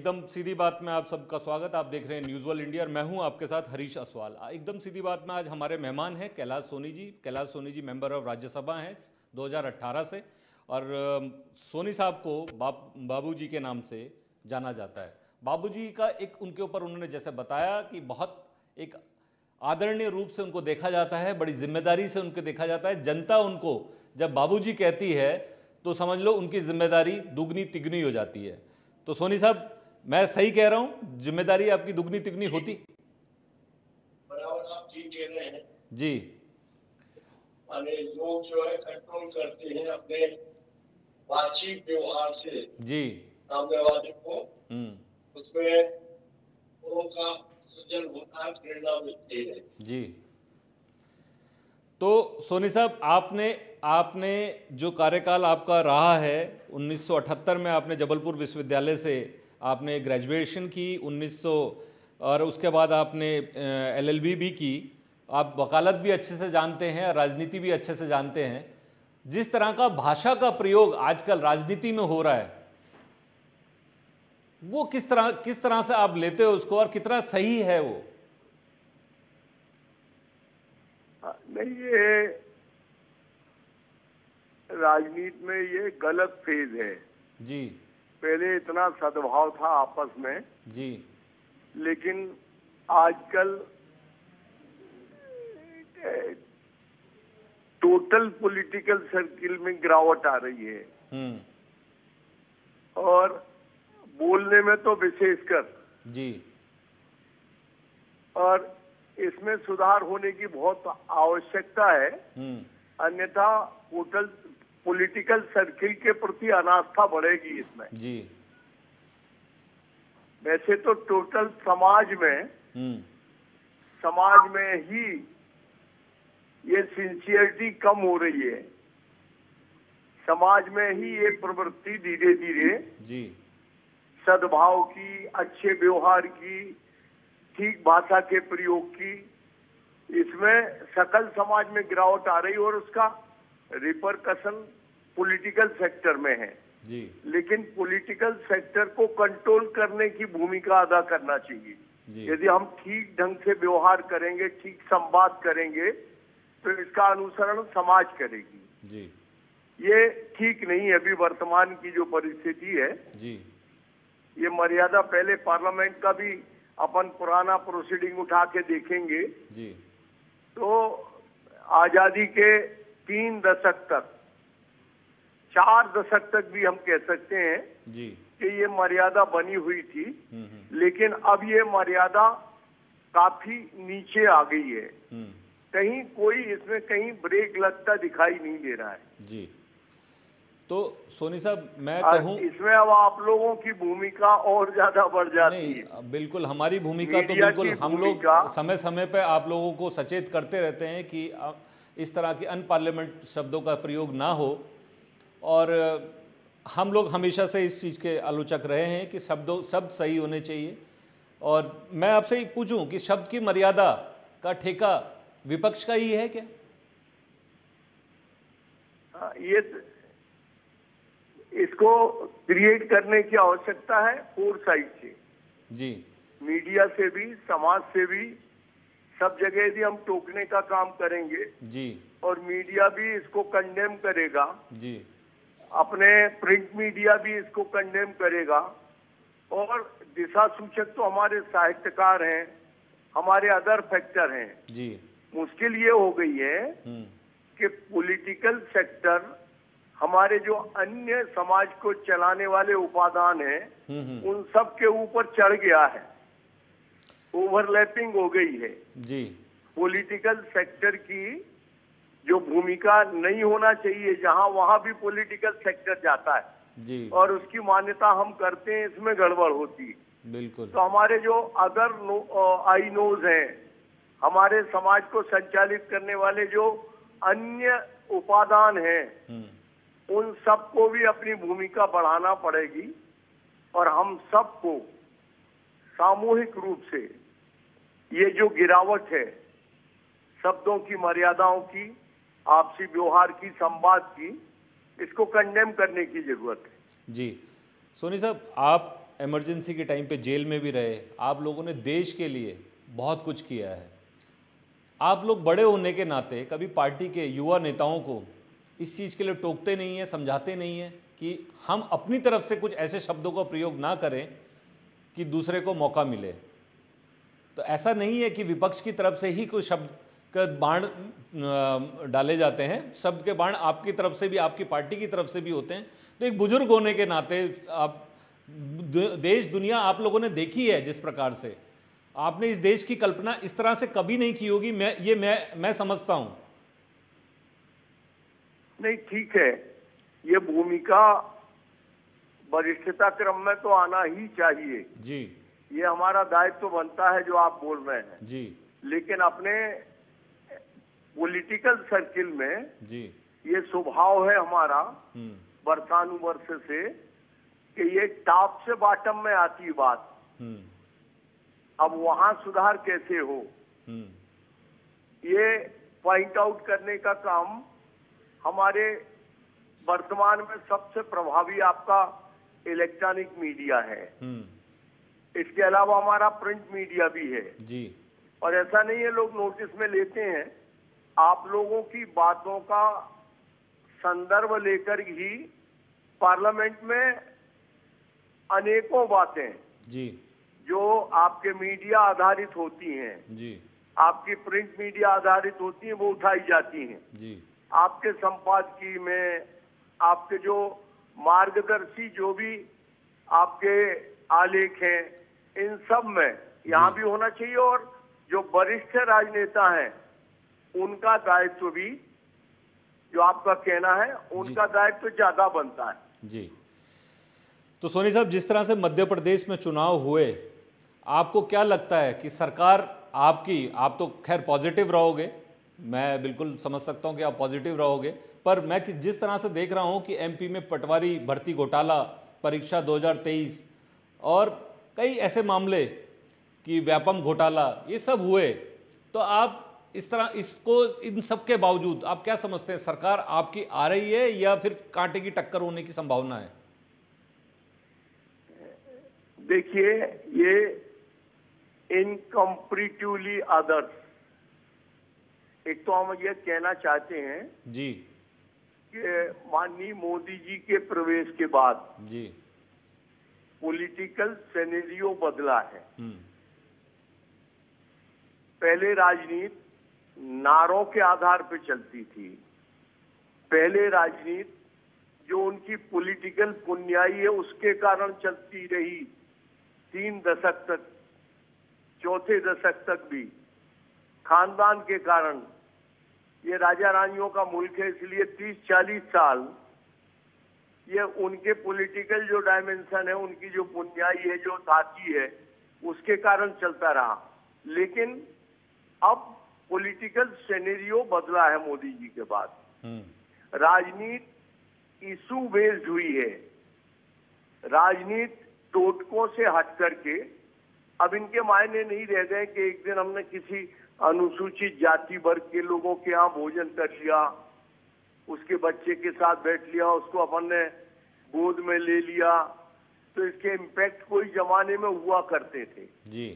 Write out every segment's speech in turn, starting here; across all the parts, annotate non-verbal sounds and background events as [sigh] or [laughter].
एकदम सीधी बात में आप सबका स्वागत। आप देख रहे हैं न्यूज़ वर्ल्ड इंडिया और मैं हूँ आपके साथ हरीश असवाल। एकदम सीधी बात में आज हमारे मेहमान हैं कैलाश सोनी जी। कैलाश सोनी जी मेंबर ऑफ़ राज्यसभा हैं 2018 से। और सोनी साहब को बाप बाबू जी के नाम से जाना जाता है। बाबू जी का एक उनके ऊपर उन्होंने जैसे बताया कि बहुत एक आदरणीय रूप से उनको देखा जाता है, बड़ी ज़िम्मेदारी से उनको देखा जाता है। जनता उनको जब बाबूजी कहती है तो समझ लो उनकी ज़िम्मेदारी दुगनी तिगनी हो जाती है। तो सोनी साहब मैं सही कह रहा हूँ ज़िम्मेदारी आपकी दुगनी तिगनी होती। हैं। जी। लोग जो है कंट्रोल करते हैं अपने बातचीत व्यवहार से। जी। सामने वाले को हम्म। उसमें उनका सृजन होता है प्रेरणा मिलती है। जी। तो सोनी साहब आपने आपने जो कार्यकाल आपका रहा है 1978 में आपने जबलपुर विश्वविद्यालय से आपने ग्रेजुएशन की 1900 और उसके बाद आपने एलएलबी भी की। आप वकालत भी अच्छे से जानते हैं राजनीति भी अच्छे से जानते हैं। जिस तरह का भाषा का प्रयोग आजकल राजनीति में हो रहा है वो किस तरह किस तरह से आप लेते हो उसको और कितना सही है वो? हाँ, नहीं ये राजनीति में ये गलत फ़ेज़ है। जी। पहले इतना सद्भाव था आपस में। जी। लेकिन आजकल टोटल पॉलिटिकल सर्किल में गिरावट आ रही है। हम्म। और बोलने में तो विशेषकर। जी। और इसमें सुधार होने की बहुत आवश्यकता है। हम्म। अन्यथा टोटल पॉलिटिकल सर्किल के प्रति अनास्था बढ़ेगी इसमें। जी। वैसे तो टोटल समाज में हम्म। समाज में ही ये सिंसियरिटी कम हो रही है। समाज में ही ये प्रवृत्ति धीरे धीरे जी। सद्भाव की अच्छे व्यवहार की ठीक भाषा के प्रयोग की इसमें सकल समाज में गिरावट आ रही और उसका रिपरकशन पॉलिटिकल सेक्टर में है। जी। लेकिन पॉलिटिकल सेक्टर को कंट्रोल करने की भूमिका अदा करना चाहिए। यदि हम ठीक ढंग से व्यवहार करेंगे ठीक संवाद करेंगे तो इसका अनुसरण समाज करेगी। जी। ये ठीक नहीं है अभी वर्तमान की जो परिस्थिति है। जी। ये मर्यादा पहले पार्लियामेंट का भी अपन पुराना प्रोसीडिंग उठा के देखेंगे। जी। तो आज़ादी के तीन दशक तक चार दशक तक भी हम कह सकते हैं जी। कि ये मर्यादा बनी हुई थी हम्म हम्म। लेकिन अब ये मर्यादा काफ़ी नीचे आ गई है। हम्म। कहीं कोई इसमें कहीं ब्रेक लगता दिखाई नहीं दे रहा है। जी। तो सोनी साहब मैं कहूँ इसमें अब आप लोगों की भूमिका और ज़्यादा बढ़ जाती नहीं है। बिल्कुल हमारी भूमिका तो बिल्कुल हम लोग समय समय पे आप लोगों को सचेत करते रहते हैं कि इस तरह के अनपार्लियामेंट शब्दों का प्रयोग ना हो। और हम लोग हमेशा से इस चीज़ के आलोचक रहे हैं कि शब्दों शब्द सही होने चाहिए। और मैं आपसे ही पूछूँ कि शब्द की मर्यादा का ठेका विपक्ष का ही है क्या? हाँ, ये इसको क्रिएट करने की आवश्यकता है फोर साइड से। जी। मीडिया से भी समाज से भी सब जगह भी हम टोकने का काम करेंगे। जी। और मीडिया भी इसको कंडेम करेगा। जी। अपने प्रिंट मीडिया भी इसको कंडेम करेगा। और दिशा सूचक तो हमारे साहित्यकार हैं हमारे अदर फैक्टर हैं। जी। मुश्किल ये हो गई है हम्म। कि पॉलिटिकल सेक्टर हमारे जो अन्य समाज को चलाने वाले उपादान हैं हम्म हम्म। उन सब के ऊपर चढ़ गया है। ओवरलैपिंग हो गई है। जी। पॉलिटिकल सेक्टर की जो भूमिका नहीं होना चाहिए जहाँ वहाँ भी पॉलिटिकल सेक्टर जाता है। जी। और उसकी मान्यता हम करते हैं इसमें गड़बड़ होती है। बिल्कुल। तो हमारे जो अदर नो, आई नोज़ हैं हमारे समाज को संचालित करने वाले जो अन्य उपादान हैं हम्म। उन सबको भी अपनी भूमिका बढ़ाना पड़ेगी। और हम सबको सामूहिक रूप से ये जो गिरावट है, शब्दों की, मर्यादाओं की, आपसी व्यवहार की, संवाद की, इसको कंडेम करने की ज़रूरत है। जी। सोनी साहब, आप इमरजेंसी के टाइम पे जेल में भी रहे, आप लोगों ने देश के लिए बहुत कुछ किया है। आप लोग बड़े होने के नाते, कभी पार्टी के युवा नेताओं को इस चीज़ के लिए टोकते नहीं हैं, समझाते नहीं हैं कि हम अपनी तरफ़ से कुछ ऐसे शब्दों का प्रयोग ना करें कि दूसरे को मौका मिले। तो ऐसा नहीं है कि विपक्ष की तरफ़ से ही कोई शब्द का बाण डाले जाते हैं। शब्द के बाण आपकी तरफ़ से भी आपकी पार्टी की तरफ़ से भी होते हैं। तो एक बुज़ुर्ग होने के नाते आप देश दुनिया आप लोगों ने देखी है जिस प्रकार से। आपने इस देश की कल्पना इस तरह से कभी नहीं की होगी। मैं ये मैं मैं समझता हूँ। नहीं ठीक है। ये भूमिका वरिष्ठता क्रम में तो आना ही चाहिए। जी। ये हमारा दायित्व तो बनता है जो आप बोल रहे हैं। जी। लेकिन अपने पॉलिटिकल सर्किल में जी। ये स्वभाव है हमारा हम्म। वर्षानुवर्ष से कि ये टॉप से बॉटम में आती बात। हम्म। अब वहाँ सुधार कैसे हो? हम्म। ये पॉइंट आउट करने का काम हमारे वर्तमान में सबसे प्रभावी आपका इलेक्ट्रॉनिक मीडिया है। हम्म। इसके अलावा हमारा प्रिंट मीडिया भी है। जी। और ऐसा नहीं है लोग नोटिस में लेते हैं। आप लोगों की बातों का संदर्भ लेकर ही पार्लियामेंट में अनेकों बातें जी। जो आपके मीडिया आधारित होती हैं। जी। आपकी प्रिंट मीडिया आधारित होती है वो उठाई जाती हैं। जी। आपके संपादकीय में आपके जो मार्गदर्शी जो भी आपके आलेख हैं इन सब में यहाँ भी होना चाहिए और जो वरिष्ठ राजनेता हैं उनका दायित्व भी जो आपका कहना है उनका दायित्व ज़्यादा बनता है। जी। तो सोनी साहब जिस तरह से मध्य प्रदेश में चुनाव हुए आपको क्या लगता है कि सरकार आपकी आप तो खैर पॉजिटिव रहोगे मैं बिल्कुल समझ सकता हूँ कि आप पॉजिटिव रहोगे पर मैं कि जिस तरह से देख रहा हूँ कि एमपी में पटवारी भर्ती घोटाला परीक्षा 2023 और कई ऐसे मामले कि व्यापम घोटाला ये सब हुए तो आप इस तरह इसको इन सब के बावजूद आप क्या समझते हैं? सरकार आपकी आ रही है या फिर कांटे की टक्कर होने की संभावना है? देखिए ये इनकम्परिटिवली अदर्स एक तो हम ये कहना चाहते हैं जी। कि माननीय मोदी जी के प्रवेश के बाद जी। पॉलिटिकल सेनेरियो बदला है। हम्म। पहले राजनीति नारों के आधार पर चलती थी। पहले राजनीति जो उनकी पॉलिटिकल पुण्याई है उसके कारण चलती रही। तीन दशक तक चौथे दशक तक भी खानदान के कारण ये राजा रानियों का मुल्क है इसलिए 30-40 साल ये उनके पॉलिटिकल जो डायमेंशन है उनकी जो पुण्याई है जो साथी है उसके कारण चलता रहा। लेकिन अब पॉलिटिकल सेनेरियो बदला है मोदी जी के बाद। हम्म। राजनीति इशू बेस्ड हुई है। राजनीति टोटकों से हट करके अब इनके मायने नहीं रह गए कि एक दिन हमने किसी अनुसूचित जाति वर्ग के लोगों के यहाँ भोजन कर लिया उसके बच्चे के साथ बैठ लिया उसको अपन ने गोद में ले लिया। तो इसके इम्पैक्ट कोई जमाने में हुआ करते थे। जी।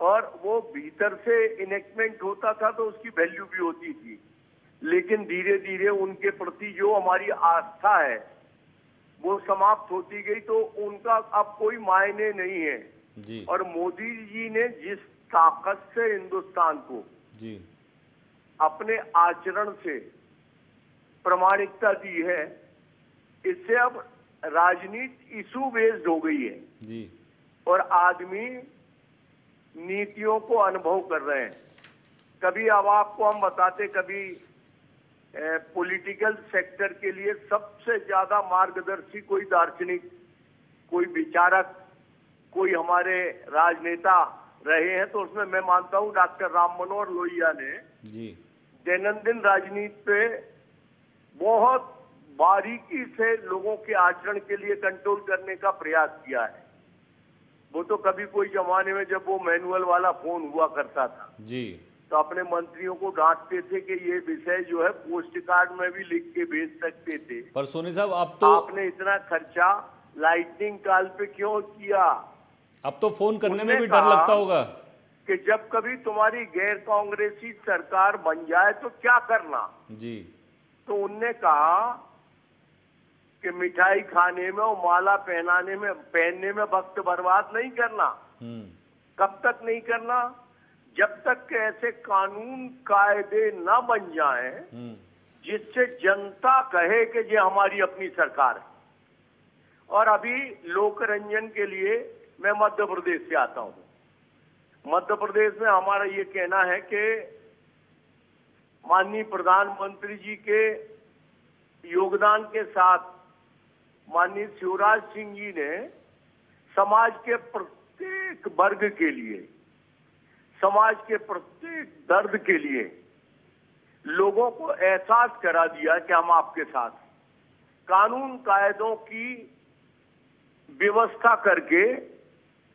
और वो भीतर से इनेक्टमेंट होता था तो उसकी वैल्यू भी होती थी। लेकिन धीरे धीरे उनके प्रति जो हमारी आस्था है वो समाप्त होती गई तो उनका अब कोई मायने नहीं है। जी। और मोदी जी ने जिस ताकत से हिंदुस्तान को जी। अपने आचरण से प्रमाणिकता दी है इससे अब राजनीति इशू बेस्ड हो गई है। जी। और आदमी नीतियों को अनुभव कर रहे हैं। कभी अब आपको हम बताते कभी पॉलिटिकल सेक्टर के लिए सबसे ज़्यादा मार्गदर्शी कोई दार्शनिक कोई विचारक कोई हमारे राजनेता रहे हैं तो उसमें मैं मानता हूँ डॉक्टर राम मनोहर लोहिया ने जी। दैनंदिन राजनीति पे बहुत बारीकी से लोगों के आचरण के लिए कंट्रोल करने का प्रयास किया है। वो तो कभी कोई जमाने में जब वो मैनुअल वाला फ़ोन हुआ करता था जी। तो अपने मंत्रियों को डांटते थे कि ये विषय जो है पोस्ट कार्ड में भी लिख के भेज सकते थे। पर सोनी साहब अब तो आपने इतना खर्चा लाइटनिंग काल पे क्यों किया? अब तो फ़ोन करने में भी डर लगता होगा। कि जब कभी तुम्हारी गैर कांग्रेसी सरकार बन जाए तो क्या करना? जी। तो उनने कहा कि मिठाई खाने में और माला पहनाने में पहनने में वक्त बर्बाद नहीं करना। हम्म। कब तक नहीं करना? जब तक के ऐसे कानून कायदे न बन जाएँ हम्म। जिससे जनता कहे कि ये हमारी अपनी सरकार है। और अभी लोक रंजन के लिए मैं मध्य प्रदेश से आता हूँ। मध्य प्रदेश में हमारा ये कहना है कि माननीय प्रधानमंत्री जी के योगदान के साथ माननीय शिवराज सिंह जी ने समाज के प्रत्येक वर्ग के लिए, समाज के प्रत्येक दर्द के लिए लोगों को एहसास करा दिया कि हम आपके साथ कानून कायदों की व्यवस्था करके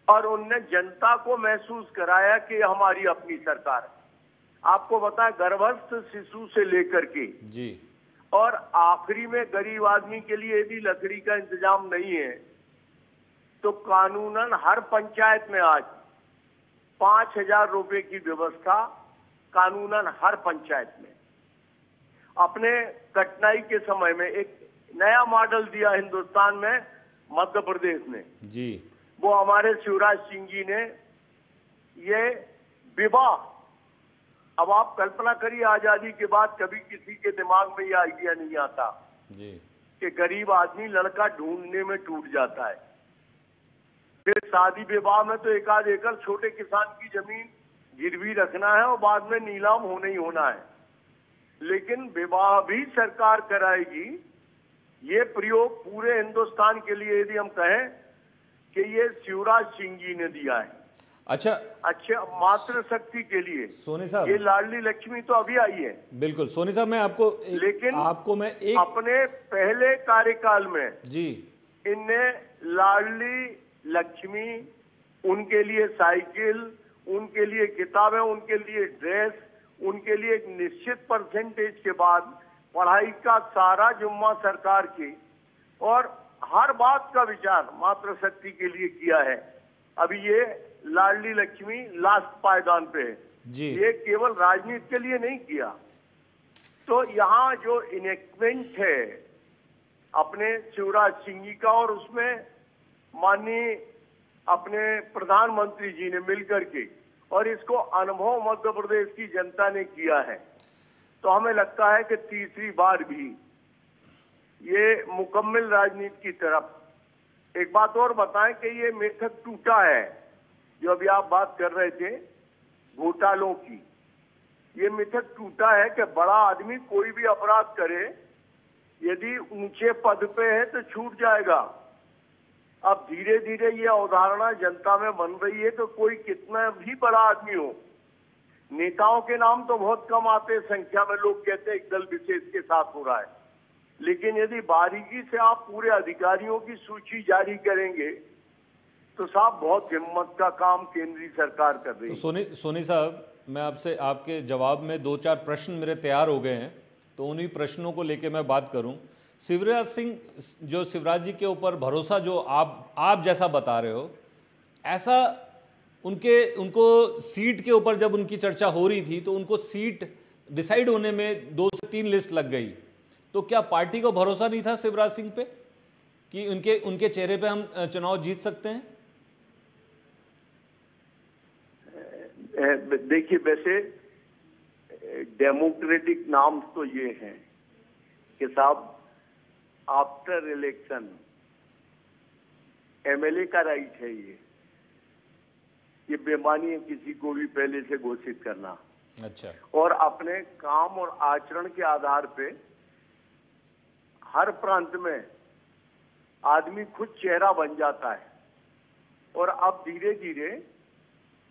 और उनने जनता को महसूस कराया कि हमारी अपनी सरकार है। आपको बताएँ गर्भस्थ शिशु से लेकर के। जी। और आखिरी में गरीब आदमी के लिए यदि लकड़ी का इंतज़ाम नहीं है। तो कानूनन हर पंचायत में आज पाँच हज़ार रुपए की व्यवस्था कानूनन हर पंचायत में। अपने कठिनाई के समय में एक नया मॉडल दिया हिंदुस्तान में मध्य प्रदेश ने। जी। वो हमारे शिवराज सिंह जी ने ये विवाह अब आप कल्पना करिए आज़ादी के बाद कभी किसी के दिमाग में ये आइडिया नहीं आता जी। कि गरीब आदमी लड़का ढूँढने में टूट जाता है। फिर शादी विवाह में तो एक आध एकड़ छोटे किसान की ज़मीन गिरवी रखना है और बाद में नीलाम होना ही होना है। लेकिन विवाह भी सरकार कराएगी। ये प्रयोग पूरे हिंदुस्तान के लिए यदि हम कहें कि ये शिवराज सिंह जी ने दिया है। अच्छा। अच्छे मातृशक्ति के लिए। सोनी साहब। ये लाडली लक्ष्मी तो अभी आई है। बिल्कुल सोनी साहब मैं आपको एक, लेकिन आपको मैं एक अपने पहले कार्यकाल में जी। इनने लाडली लक्ष्मी उनके लिए साइकिल उनके लिए किताबें उनके लिए ड्रेस उनके लिए एक निश्चित परसेंटेज के बाद पढ़ाई का सारा जुम्मा सरकार की और हर बात का विचार मातृशक्ति के लिए किया है। अभी ये लाडली लक्ष्मी लास्ट पायदान पे है। जी। ये केवल राजनीति के लिए नहीं किया। तो यहाँ जो इनेक्टमेंट है अपने शिवराज सिंह जी का और उसमें माननीय अपने प्रधानमंत्री जी ने मिलकर के और इसको अनुभव मध्य प्रदेश की जनता ने किया है। तो हमें लगता है कि तीसरी बार भी ये मुकम्मल राजनीति की तरफ़। एक बात और बताएँ कि ये मेथड टूटा है। जो अभी आप बात कर रहे थे, घोटालों की, ये मिथक टूटा है कि बड़ा आदमी कोई भी अपराध करे, यदि ऊँचे पद पे है तो छूट जाएगा। अब धीरे धीरे ये अवधारणा जनता में बन रही है तो कोई कितना भी बड़ा आदमी हो, नेताओं के नाम तो बहुत कम आते संख्या में लोग कहते हैं एक दल विशेष के साथ हो रहा है। लेकिन यदि बारीकी से आप पूरे अधिकारियों की सूची जारी करेंगे तो साहब बहुत हिम्मत का काम केंद्रीय सरकार कर रही है तो है। सोनी सोनी साहब मैं आपसे आपके जवाब में दो चार प्रश्न मेरे तैयार हो गए हैं तो उन्हीं प्रश्नों को लेके मैं बात करूँ। शिवराज सिंह जो शिवराज जी के ऊपर भरोसा जो आप आप जैसा बता रहे हो ऐसा उनके उनको सीट के ऊपर जब उनकी चर्चा हो रही थी तो उनको सीट डिसाइड होने में दो से तीन लिस्ट लग गई। तो क्या पार्टी को भरोसा नहीं था शिवराज सिंह पे कि उनके उनके चेहरे पे हम चुनाव जीत सकते हैं? देखिए वैसे डेमोक्रेटिक नाम तो ये हैं कि साहब आफ्टर इलेक्शन एमएलए का राइट है ये। ये बेमानी है किसी को भी पहले से घोषित करना। अच्छा। और अपने काम और आचरण के आधार पे हर प्रांत में आदमी खुद चेहरा बन जाता है। और अब धीरे धीरे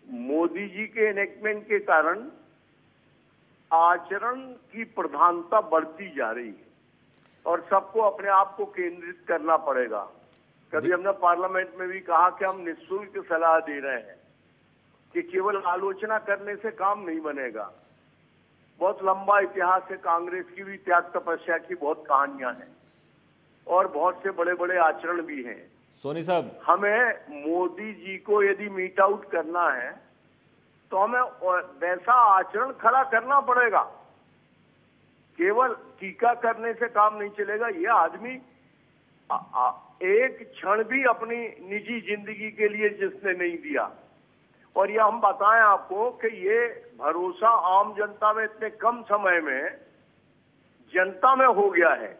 मोदी जी के एनेक्टमेंट के कारण आचरण की प्रधानता बढ़ती जा रही है। और सबको अपने आप को केंद्रित करना पड़ेगा। कभी हमने पार्लियामेंट में भी कहा कि हम निःशुल्क सलाह दे रहे हैं कि केवल आलोचना करने से काम नहीं बनेगा। बहुत लंबा इतिहास है कांग्रेस की भी त्याग तपस्या की बहुत कहानियाँ हैं। और बहुत से बड़े बड़े आचरण भी हैं। सोनी साहब। हमें मोदी जी को यदि मीट आउट करना है तो हमें वैसा आचरण खड़ा करना पड़ेगा। केवल टीका करने से काम नहीं चलेगा। ये आदमी एक क्षण भी अपनी निजी ज़िंदगी के लिए जिसने नहीं दिया। और यह हम बताएँ आपको कि ये भरोसा आम जनता में इतने कम समय में जनता में हो गया है।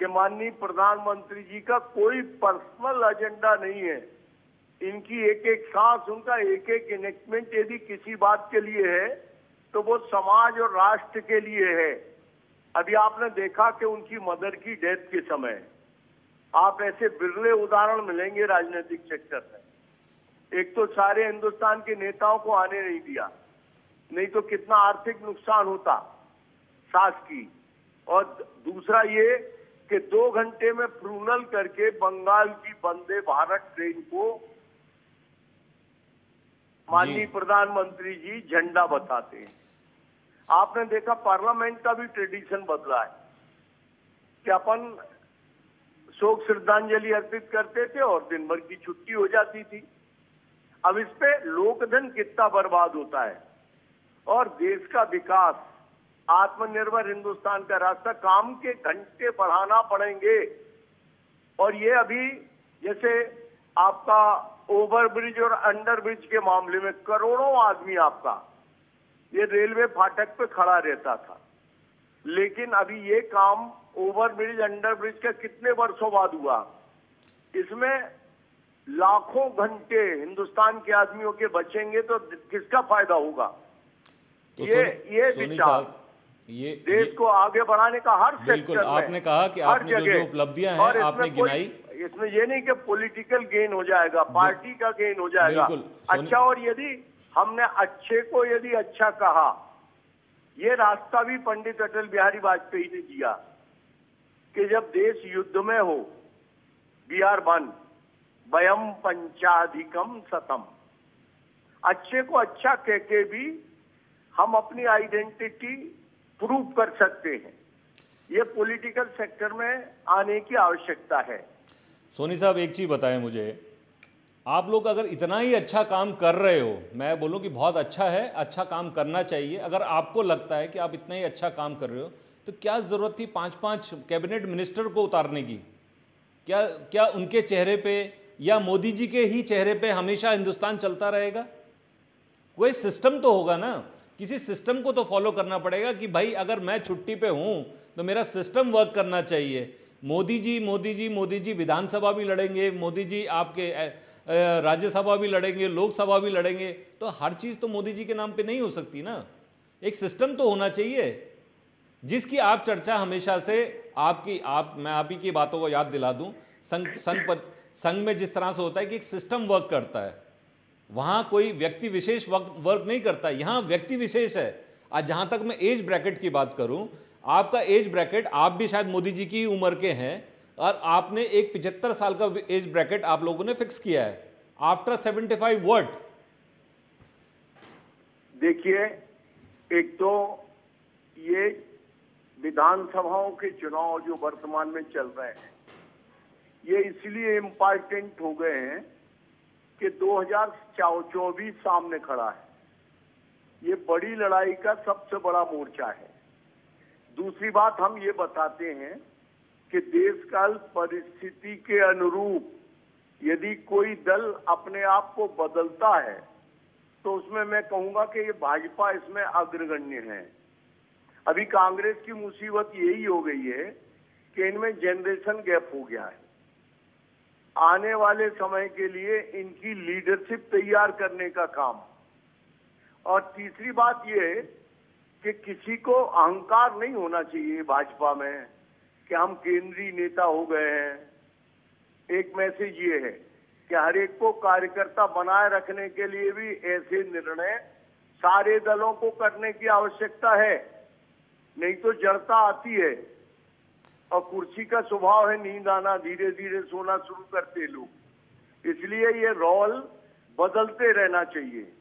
कि माननीय प्रधानमंत्री जी का कोई पर्सनल एजेंडा नहीं है। इनकी एक एक सांस, उनका एक एक इनेक्टमेंट यदि किसी बात के लिए है तो वो समाज और राष्ट्र के लिए है। अभी आपने देखा कि उनकी मदर की डेथ के समय। आप ऐसे बिरले उदाहरण मिलेंगे राजनीतिक सेक्टर में। एक तो सारे हिंदुस्तान के नेताओं को आने नहीं दिया। नहीं तो कितना आर्थिक नुकसान होता सास की और दूसरा ये कि दो घंटे में प्रूनल करके बंगाल की वंदे भारत ट्रेन को माननीय प्रधानमंत्री जी झंडा बताते हैं। आपने देखा पार्लियामेंट का भी ट्रेडिशन बदला है कि अपन शोक श्रद्धांजलि अर्पित करते थे और दिन भर की छुट्टी हो जाती थी। अब इस पे लोकधन कितना बर्बाद होता है और देश का विकास आत्मनिर्भर हिंदुस्तान का रास्ता काम के घंटे बढ़ाना पड़ेंगे। और ये अभी जैसे आपका ओवरब्रिज और अंडरब्रिज के मामले में करोड़ों आदमी आपका ये रेलवे फाटक पे खड़ा रहता था। लेकिन अभी ये काम ओवरब्रिज अंडरब्रिज का कितने वर्षों बाद हुआ? इसमें लाखों घंटे हिंदुस्तान के आदमियों के बचेंगे तो किसका फ़ायदा होगा? तो ये ये विचार। ये देश को आगे बढ़ाने का हर बिल्कुल, आपने कहा कि आपने जो- जो उपलब्धियाँ हैं, आपने गिनाई। इसमें ये नहीं कि पॉलिटिकल गेन हो जाएगा पार्टी का गेन हो जाएगा। अच्छा और यदि हमने अच्छे को यदि अच्छा कहा ये रास्ता भी पंडित अटल बिहारी वाजपेयी ने दिया कि जब देश युद्ध में हो बी आर वन वयम पंचाधिकम सतम। अच्छे को अच्छा कह के भी हम अपनी आइडेंटिटी प्रूव कर सकते हैं। ये पॉलिटिकल सेक्टर में आने की आवश्यकता है। सोनी साहब, एक चीज़ बताएँ मुझे। आप लोग अगर इतना ही अच्छा काम कर रहे हो, मैं बोलूँ कि बहुत अच्छा है अच्छा काम करना चाहिए। अगर आपको लगता है कि आप इतना ही अच्छा काम कर रहे हो तो क्या ज़रूरत थी पाँच पाँच कैबिनेट मिनिस्टर को उतारने की? क्या क्या उनके चेहरे पे या मोदी जी के ही चेहरे पे हमेशा हिंदुस्तान चलता रहेगा? कोई सिस्टम तो होगा ना। किसी सिस्टम को तो फॉलो करना पड़ेगा कि भाई, अगर मैं छुट्टी पे हूँ तो मेरा सिस्टम वर्क करना चाहिए। मोदी जी मोदी जी मोदी जी, विधानसभा भी लड़ेंगे, मोदी जी आपके राज्यसभा भी लड़ेंगे, लोकसभा भी लड़ेंगे तो हर चीज़ तो मोदी जी के नाम पे नहीं हो सकती ना। एक सिस्टम तो होना चाहिए, जिसकी आप चर्चा हमेशा से आपकी, आप, मैं आप ही की बातों को याद दिला दूँ। संघ संघ संघ में जिस तरह से होता है कि एक सिस्टम वर्क करता है। वहाँ कोई व्यक्ति विशेष वर्क नहीं करता, यहाँ व्यक्ति विशेष है। आज जहाँ तक मैं एज ब्रैकेट की बात करूँ, आपका एज ब्रैकेट आप भी शायद मोदी जी की उम्र के हैं, और आपने एक पिछहत्तर साल का एज ब्रैकेट आप लोगों ने फिक्स किया है। आफ्टर सेवेंटी फाइव वर्ड देखिए, एक तो ये विधानसभाओं के चुनाव जो वर्तमान में चल रहे हैं, ये इसलिए इम्पोर्टेंट हो गए हैं कि 2024 सामने खड़ा है। ये बड़ी लड़ाई का सबसे बड़ा मोर्चा है। दूसरी बात हम ये बताते हैं कि देश काल परिस्थिति के अनुरूप यदि कोई दल अपने आप को बदलता है तो उसमें मैं कहूँगा कि ये भाजपा इसमें अग्रगण्य है। अभी कांग्रेस की मुसीबत यही हो गई है कि इनमें जनरेशन गैप हो गया है। आने वाले समय के लिए इनकी लीडरशिप तैयार करने का काम। और तीसरी बात ये कि किसी को अहंकार नहीं होना चाहिए भाजपा में कि हम केंद्रीय नेता हो गए हैं। एक मैसेज ये है कि हर एक को कार्यकर्ता बनाए रखने के लिए भी ऐसे निर्णय सारे दलों को करने की आवश्यकता है। नहीं तो जड़ता आती है और कुर्सी का स्वभाव है नींद आना धीरे धीरे सोना शुरू करते लोग। इसलिए ये रोल बदलते रहना चाहिए।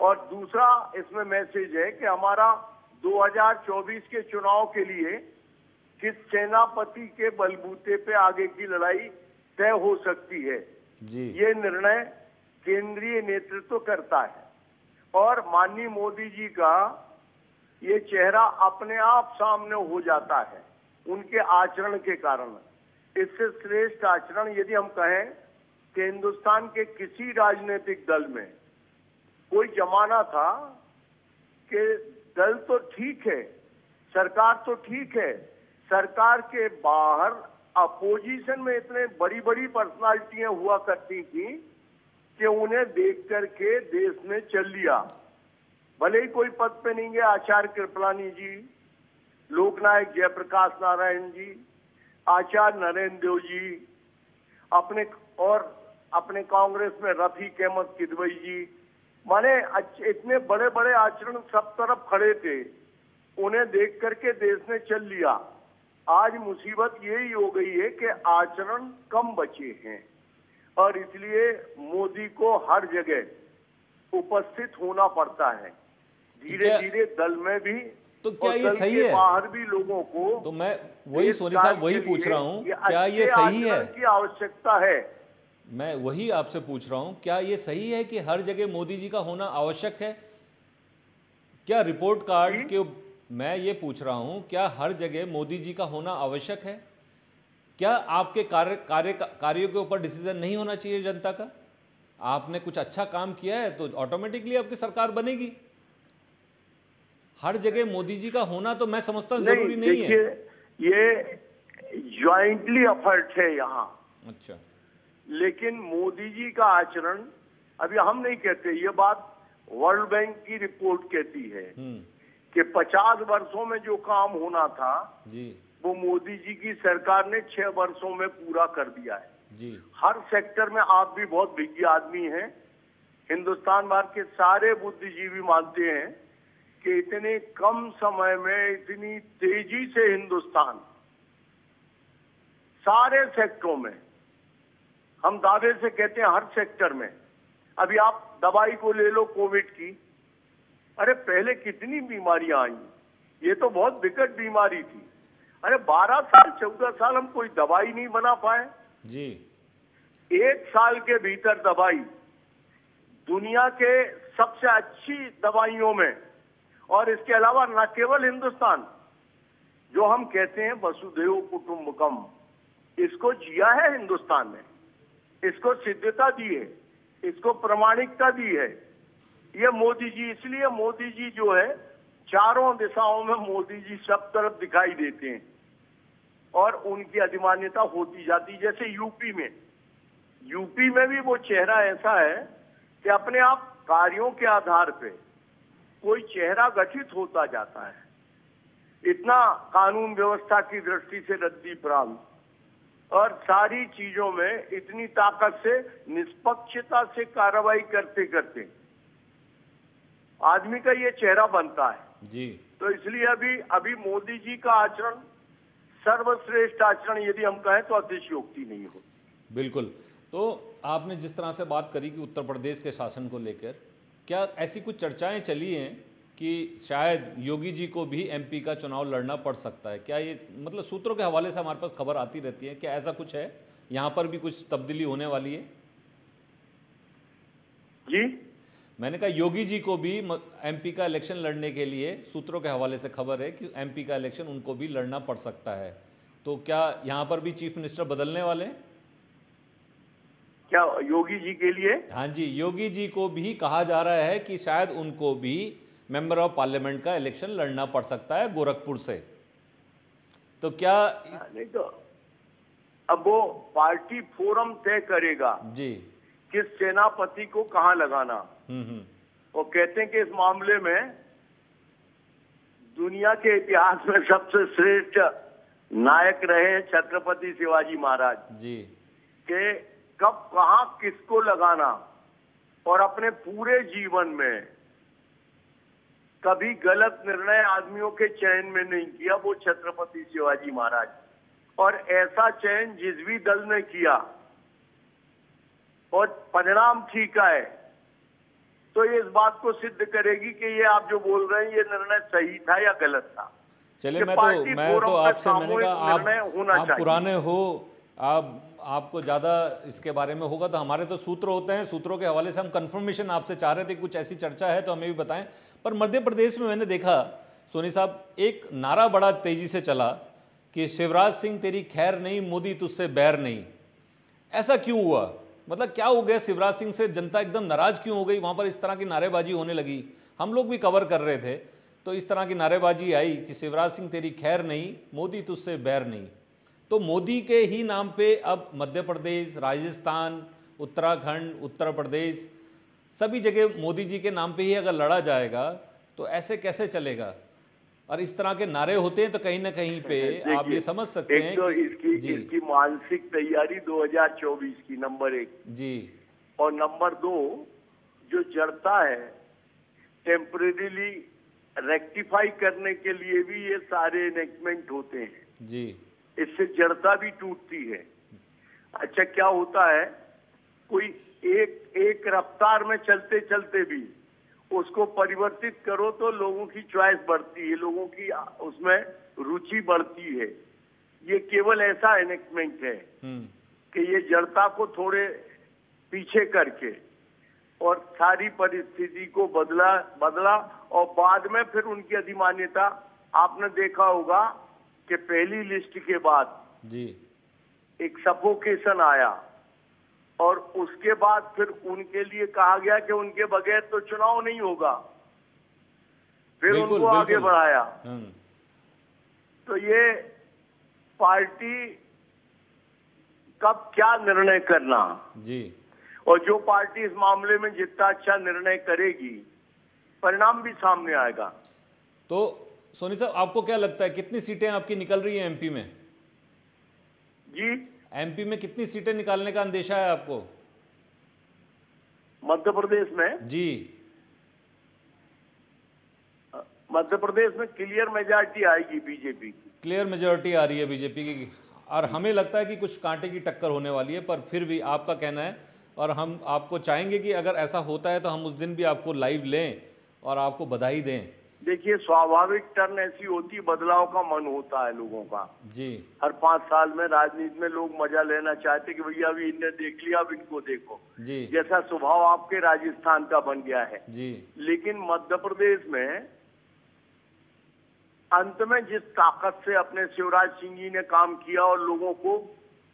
और दूसरा इसमें मैसेज है कि हमारा 2024 के चुनाव के लिए किस सेनापति के बलबूते पे आगे की लड़ाई तय हो सकती है जी। ये निर्णय केंद्रीय नेतृत्व करता है। और माननीय मोदी जी का ये चेहरा अपने आप सामने हो जाता है। उनके आचरण के कारण। इससे श्रेष्ठ आचरण यदि हम कहें कि हिंदुस्तान के किसी राजनीतिक दल में कोई जमाना था कि दल तो ठीक है, सरकार तो ठीक है, सरकार के बाहर अपोजिशन में इतने बड़ी बड़ी पर्सनालिटियाँ हुआ करती थी कि उन्हें देख करके देश ने चल लिया। भले ही कोई पद पे नहीं गया आचार्य कृपलानी जी लोकनायक जयप्रकाश नारायण जी आचार्य नरेंद्र देव जी अपने और अपने कांग्रेस में रफीक अहमद किदवई जी माने इतने बड़े बड़े आचरण सब तरफ़ खड़े थे उन्हें देख करके देश ने चल लिया। आज मुसीबत यही हो गई है कि आचरण कम बचे हैं और इसलिए मोदी को हर जगह उपस्थित होना पड़ता है। धीरे धीरे दल में भी तो क्या ये सही है? बाहर भी लोगों को तो मैं वही सोनी साहब वही पूछ रहा हूँ क्या ये सही है? की आवश्यकता है। मैं वही आपसे पूछ रहा हूँ क्या ये सही है कि हर जगह मोदी जी का होना आवश्यक है? क्या रिपोर्ट कार्ड के मैं ये पूछ रहा हूँ क्या हर जगह मोदी जी का होना आवश्यक है? क्या आपके कार्य कार्य कार्यों के ऊपर डिसीज़न नहीं होना चाहिए जनता का? आपने कुछ अच्छा काम किया है तो ऑटोमेटिकली आपकी सरकार बनेगी। हर जगह मोदी जी का होना तो मैं समझता हूँ ज़रूरी नहीं है। ये ज्वाइंटली एफर्ट है यहाँ। अच्छा। लेकिन मोदी जी का आचरण अभी हम नहीं कहते ये बात वर्ल्ड बैंक की रिपोर्ट कहती है हम्म। कि 50 वर्षों में जो काम होना था जी। वो मोदी जी की सरकार ने छह वर्षों में पूरा कर दिया है। जी। हर सेक्टर में आप भी बहुत विज्ञ आदमी हैं। हिंदुस्तान भर के सारे बुद्धिजीवी मानते हैं। कि इतने कम समय में इतनी तेज़ी से हिंदुस्तान सारे सेक्टरों में हम दावे से कहते हैं हर सेक्टर में अभी आप दवाई को ले लो कोविड की अरे पहले कितनी बीमारियाँ आई? ये तो बहुत विकट बीमारी थी। अरे 12 साल 14 साल हम कोई दवाई नहीं बना पाए। जी। एक साल के भीतर दवाई दुनिया के सबसे अच्छी दवाइयों में और इसके अलावा न केवल हिंदुस्तान, जो हम कहते हैं वसुदेव कुटुंबकम, इसको जिया है हिंदुस्तान ने, इसको सिद्धता दी है, इसको प्रमाणिकता दी है। ये मोदी जी, इसलिए मोदी जी जो है, चारों दिशाओं में मोदी जी सब तरफ़ दिखाई देते हैं और उनकी अधिमान्यता होती जाती जैसे यूपी में यूपी में भी वो चेहरा ऐसा है कि अपने आप कार्यों के आधार पे कोई चेहरा गठित होता जाता है। इतना कानून व्यवस्था की दृष्टि से रद्दी प्रांत और सारी चीज़ों में इतनी ताकत से निष्पक्षता से कार्रवाई करते करते आदमी का ये चेहरा बनता है। जी। तो इसलिए अभी अभी मोदी जी का आचरण सर्वश्रेष्ठ आचरण यदि हम कहें तो अतिशयोक्ति नहीं हो बिल्कुल। तो आपने जिस तरह से बात करी कि उत्तर प्रदेश के शासन को लेकर क्या ऐसी कुछ चर्चाएँ चली हैं कि शायद योगी जी को भी एमपी का चुनाव लड़ना पड़ सकता है? क्या ये मतलब सूत्रों के हवाले से हमारे पास खबर आती रहती है? क्या ऐसा कुछ है? यहाँ पर भी कुछ तब्दीली होने वाली है? जी। मैंने कहा योगी जी को भी एमपी का इलेक्शन लड़ने के लिए सूत्रों के हवाले से खबर है कि एमपी का इलेक्शन उनको भी लड़ना पड़ सकता है। तो क्या यहाँ पर भी चीफ मिनिस्टर बदलने वाले हैं? क्या योगी जी के लिए? हाँ जी योगी जी को भी कहा जा रहा है कि शायद उनको भी मेंबर ऑफ़ पार्लियामेंट का इलेक्शन लड़ना पड़ सकता है गोरखपुर से। तो क्या नहीं तो अब वो पार्टी फोरम तय करेगा जी। किस सेनापति को कहाँ लगाना। हम्म हम्म। वो कहते हैं कि इस मामले में दुनिया के इतिहास में सबसे श्रेष्ठ नायक रहे छत्रपति शिवाजी महाराज जी। कि कब कहाँ किसको लगाना और अपने पूरे जीवन में कभी गलत निर्णय आदमियों के चयन में नहीं किया वो छत्रपति शिवाजी महाराज। और ऐसा चयन जिस भी दल ने किया और परिणाम ठीक आए तो ये इस बात को सिद्ध करेगी कि ये आप जो बोल रहे हैं ये निर्णय सही था या गलत था? चलिए मैं तो मैं तो आपसे मैंने कहा आप आप पुराने हो आप आपको ज़्यादा इसके बारे में होगा तो हमारे तो सूत्र होते हैं, सूत्रों के हवाले से हम कन्फर्मेशन आपसे चाह रहे थे, कुछ ऐसी चर्चा है तो हमें भी बताएँ। पर मध्य प्रदेश में मैंने देखा, सोनी साहब, एक नारा बड़ा तेज़ी से चला कि शिवराज सिंह, तेरी खैर नहीं, मोदी तुझसे बैर नहीं। ऐसा क्यों हुआ? मतलब क्या हो गया? शिवराज सिंह से जनता एकदम नाराज़ क्यों हो गई? वहाँ पर इस तरह की नारेबाजी होने लगी। हम लोग भी कवर कर रहे थे तो इस तरह की नारेबाजी आई कि शिवराज सिंह, तेरी खैर नहीं, मोदी तुझसे बैर नहीं। तो मोदी के ही नाम पे अब मध्य प्रदेश राजस्थान उत्तराखंड उत्तर प्रदेश सभी जगह मोदी जी के नाम पे ही अगर लड़ा जाएगा तो ऐसे कैसे चलेगा? और इस तरह के नारे होते हैं तो कहीं ना कहीं पे [laughs] आप ये समझ सकते हैं तो इसकी जी। इसकी मानसिक तैयारी 2024 की नंबर एक। जी। और नंबर दो जो जड़ता है टेम्परेरीली रेक्टिफाई करने के लिए भी ये सारे एनेक्टमेंट होते हैं। जी। इससे जड़ता भी टूटती है। अच्छा क्या होता है? कोई एक एक रफ्तार में चलते चलते भी उसको परिवर्तित करो तो लोगों की चॉइस बढ़ती है लोगों की उसमें रुचि बढ़ती है। ये केवल ऐसा एनेक्टमेंट है हम्म। कि ये जड़ता को थोड़े पीछे करके और सारी परिस्थिति को बदला बदला और बाद में फिर उनकी अधिमान्यता आपने देखा होगा कि पहली लिस्ट के बाद जी। एक सफोकेशन आया और उसके बाद फिर उनके लिए कहा गया कि उनके बगैर तो चुनाव नहीं होगा। फिर बिल्कुल, उनको आगे बढ़ाया। हम्म तो ये पार्टी कब क्या निर्णय करना? जी। और जो पार्टी इस मामले में जितना अच्छा निर्णय करेगी परिणाम भी सामने आएगा। तो सोनी साहब आपको क्या लगता है कितनी सीटें आपकी निकल रही हैं एमपी में? जी। एमपी में कितनी सीटें निकालने का अंदेशा है आपको? मध्य प्रदेश में? जी। मध्य प्रदेश में क्लियर मेजोरिटी आएगी बीजेपी की। क्लियर मेजोरिटी आ रही है बीजेपी की। और हमें लगता है कि कुछ कांटे की टक्कर होने वाली है पर फिर भी आपका कहना है और हम आपको चाहेंगे कि अगर ऐसा होता है तो हम उस दिन भी आपको लाइव लें और आपको बधाई दें। देखिए स्वाभाविक टर्न ऐसी होती बदलाव का मन होता है लोगों का। जी। हर पाँच साल में राजनीति में लोग मज़ा लेना चाहते कि भैया अभी इनने देख लिया अब इनको देखो। जी। जैसा स्वभाव आपके राजस्थान का बन गया है। जी। लेकिन मध्य प्रदेश में अंत में जिस ताकत से अपने शिवराज सिंह जी ने काम किया और लोगों को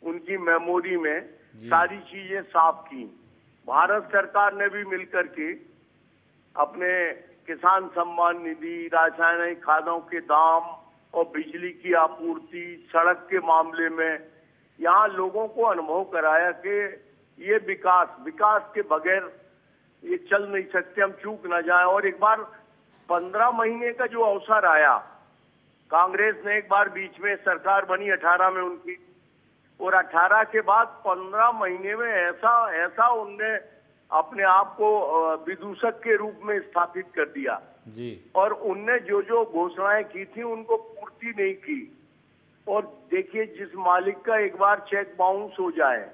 उनकी मेमोरी में सारी चीज़ें साफ़ की भारत सरकार ने भी मिलकर के अपने किसान सम्मान निधि, रासायनिक खादों के दाम और बिजली की आपूर्ति, सड़क के मामले में यहाँ लोगों को अनुभव कराया कि ये विकास विकास के बगैर ये चल नहीं सकते, हम चूक ना जाए। और एक बार पंद्रह महीने का जो अवसर आया, कांग्रेस ने एक बार बीच में सरकार बनी अठारह में उनकी, और अठारह के बाद पंद्रह महीने में ऐसा ऐसा उनने अपने आप को विदूषक के रूप में स्थापित कर दिया। जी। और उनने जो जो घोषणाएँ की थी उनको पूर्ति नहीं की। और देखिए जिस मालिक का एक बार चेक बाउंस हो जाए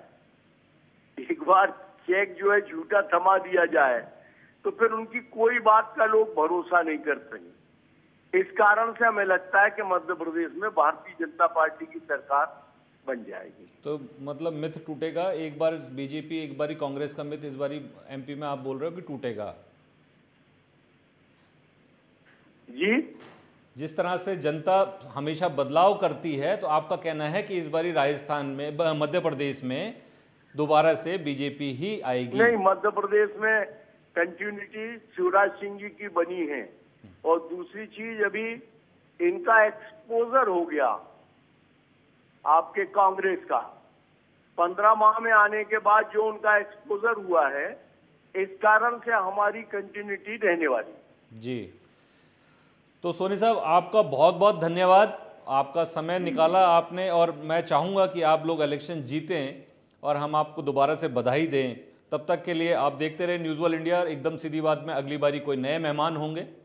एक बार चेक जो है झूठा थमा दिया जाए तो फिर उनकी कोई बात का लोग भरोसा नहीं करते इस कारण से हमें लगता है कि मध्य प्रदेश में भारतीय जनता पार्टी की सरकार बन जाएगी। तो मतलब मिथ टूटेगा एक बार बीजेपी एक बार कांग्रेस का मिथ इस बारी एमपी में आप बोल रहे हो कि टूटेगा? जी। जिस तरह से जनता हमेशा बदलाव करती है तो आपका कहना है कि इस बारी राजस्थान में मध्य प्रदेश में दोबारा से बीजेपी ही आएगी? नहीं मध्य प्रदेश में कंटिन्यूटी शिवराज सिंह जी की बनी है। और दूसरी चीज़ अभी इनका एक्सपोजर हो गया। आपके कांग्रेस का। पंद्रह माह में आने के बाद जो उनका एक्सपोजर हुआ है, इस कारण से हमारी कंटिन्यूटी रहने वाली। जी। तो सोनी साहब, आपका बहुत बहुत धन्यवाद। आपका समय निकाला आपने और मैं चाहूँगा कि आप लोग इलेक्शन जीतें और हम आपको दोबारा से बधाई दें। तब तक के लिए आप देखते रहे न्यूज़ वर्ल्ड इंडिया एकदम सीधी बात में अगली बारी कोई नए मेहमान होंगे।